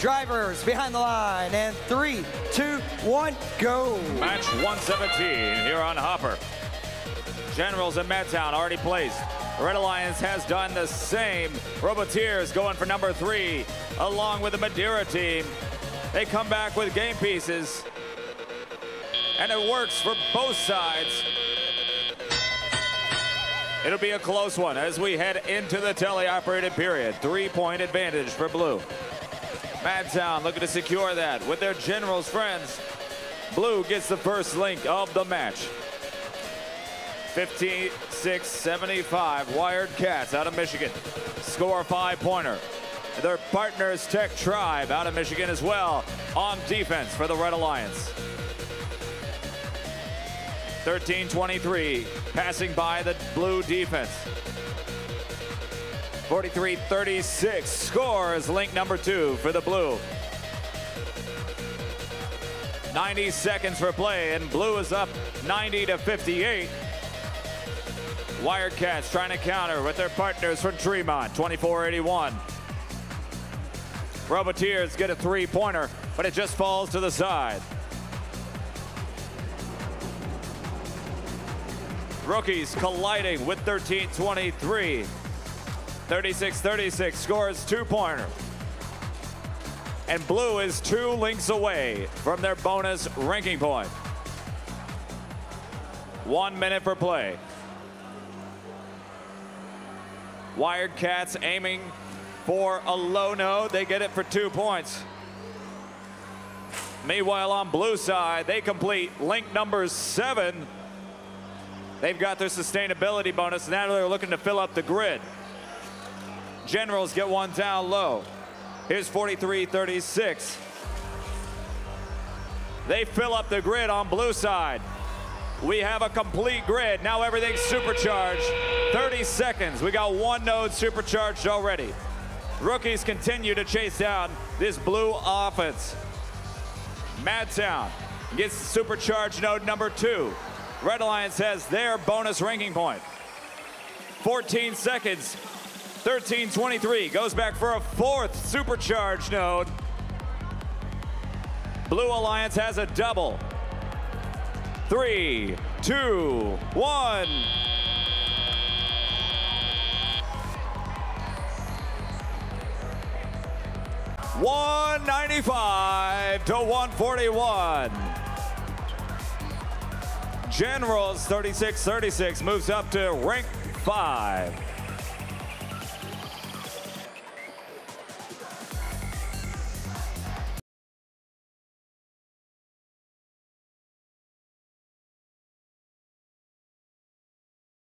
Drivers behind the line. And three, two, one, go. Match 117 here on Hopper. Generals in Madtown already placed. Red Alliance has done the same. Roboteers going for number three, along with the Madeira team. They come back with game pieces, and it works for both sides. It'll be a close one as we head into the teleoperated period. Three-point advantage for Blue. Madtown looking to secure that with their Generals friends. Blue gets the first link of the match. 56-75, Wired Cats out of Michigan. Score five-pointer. Their partners Tech Tribe out of Michigan as well on defense for the Red Alliance. 13-23, passing by the blue defense. 43-36, scores link number two for the blue. 90 seconds for play, and blue is up 90 to 58. Wirecats trying to counter with their partners from Tremont, 24-81. Roboteers get a three-pointer, but it just falls to the side. Rookies colliding with 13-23. 36-36 scores two-pointer. And blue is two links away from their bonus ranking point. One minute for play. Wired Cats aiming for a low node. They get it for two points. Meanwhile, on blue side, they complete link number seven. They've got their sustainability bonus. Now they're looking to fill up the grid. Generals get one down low. Here's 43-36. They fill up the grid on blue side. We have a complete grid. Now everything's supercharged. 30 seconds. We got one node supercharged already. Rookies continue to chase down this blue offense. Madtown gets supercharged node number two. Red Alliance has their bonus ranking point. 14 seconds. 13-23 goes back for a fourth supercharged node. Blue Alliance has a double. Three, two, one. One ninety-five to one forty-one. Generals 36-36 moves up to rank five.